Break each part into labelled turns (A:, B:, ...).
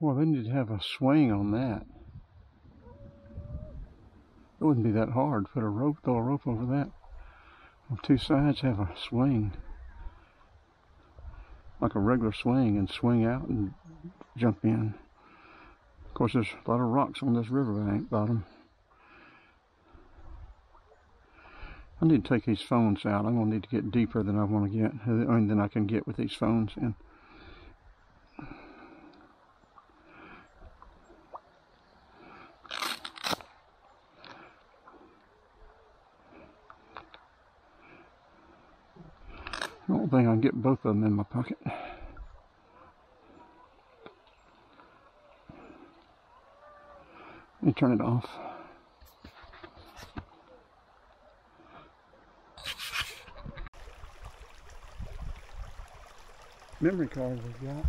A: Well, they need to have a swing on that. It wouldn't be that hard. Put a rope, throw a rope over that. On two sides, have a swing. Like a regular swing and swing out and jump in. Of course, there's a lot of rocks on this riverbank bottom. I need to take these phones out. I'm going to need to get deeper than I want to get, I mean, than I can get with these phones. And I don't think I can get both of them in my pocket. Let me turn it off. Memory card we've got.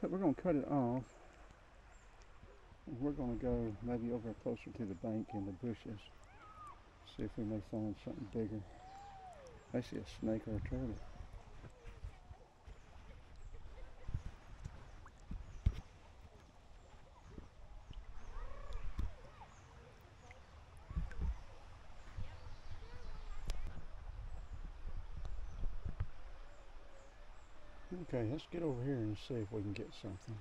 A: Cut. We're going to cut it off. And we're going to go maybe over closer to the bank in the bushes. See if we may find something bigger. I see a snake or a turtle. Okay, let's get over here and see if we can get something.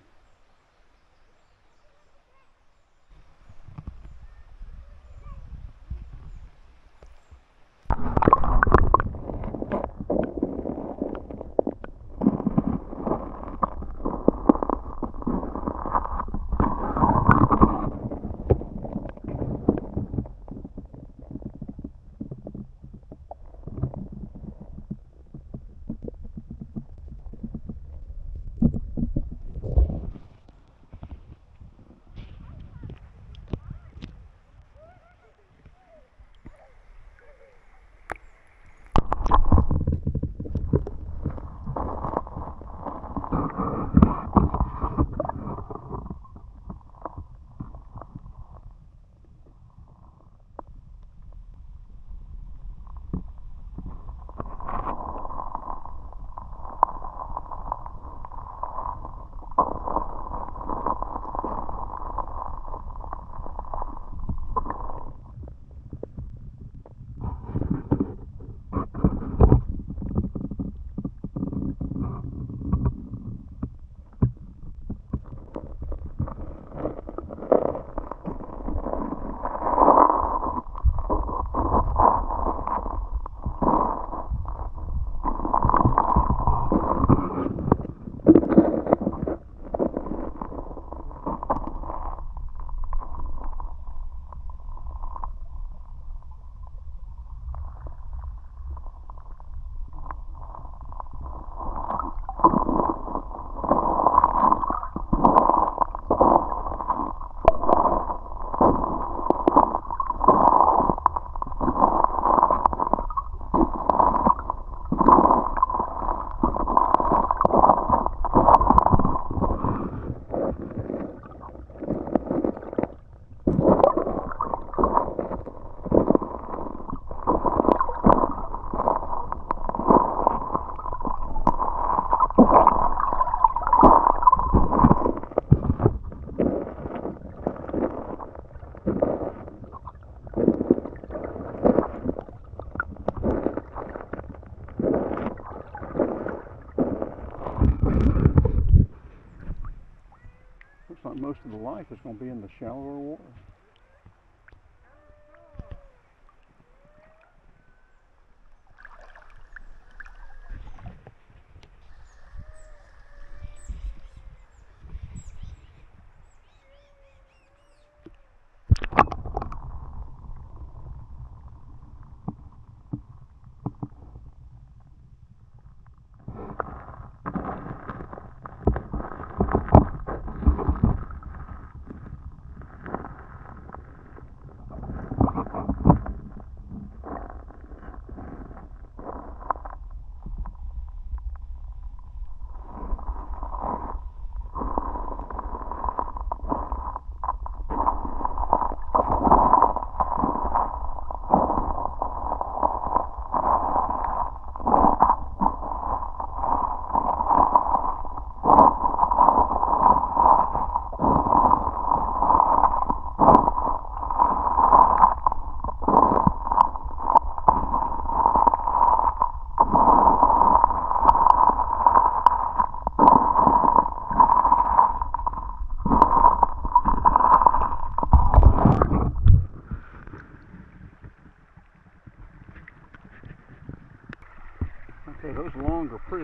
A: The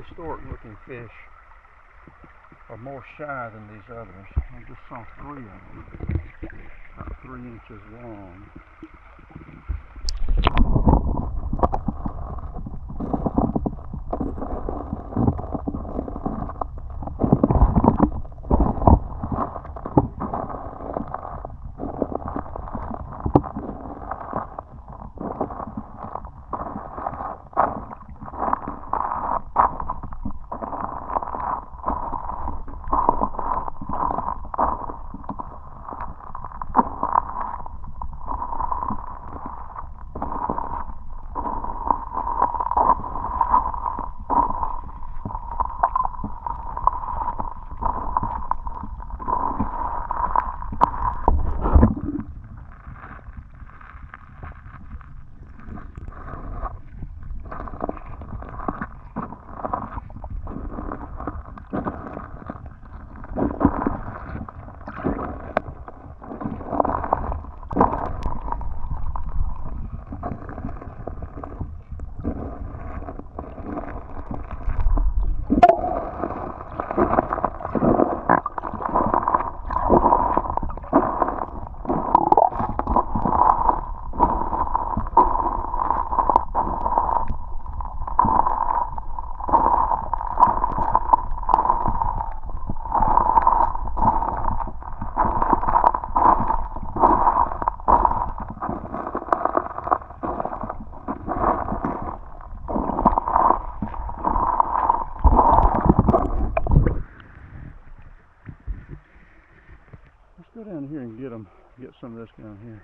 A: prehistoric looking fish are more shy than these others. I just saw three of them, about three inches long. some of this down here.